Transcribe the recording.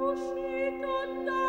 uscito da